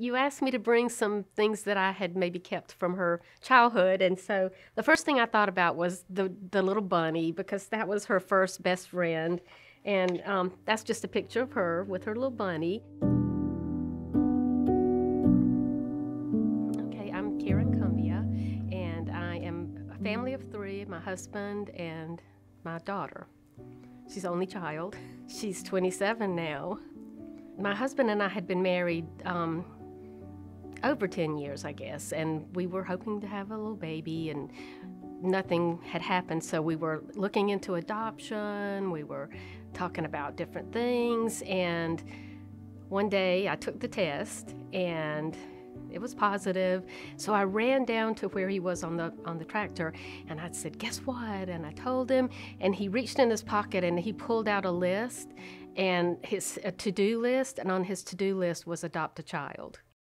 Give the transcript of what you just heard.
you asked me to bring some things that I had maybe kept from her childhood. And so the first thing I thought about was the, the little bunny because that was her first best friend. And um, that's just a picture of her with her little bunny. Okay, I'm Karen Cumbia, and I am a family of three my husband and my daughter. She's only child. She's 27 now. My husband and I had been married um, over 10 years, I guess, and we were hoping to have a little baby, and nothing had happened. So we were looking into adoption, we were talking about different things, and one day I took the test and it was positive. So I ran down to where he was on the on the tractor and I said, "Guess what?" And I told him and he reached in his pocket and he pulled out a list and his a to-do list and on his to-do list was adopt a child.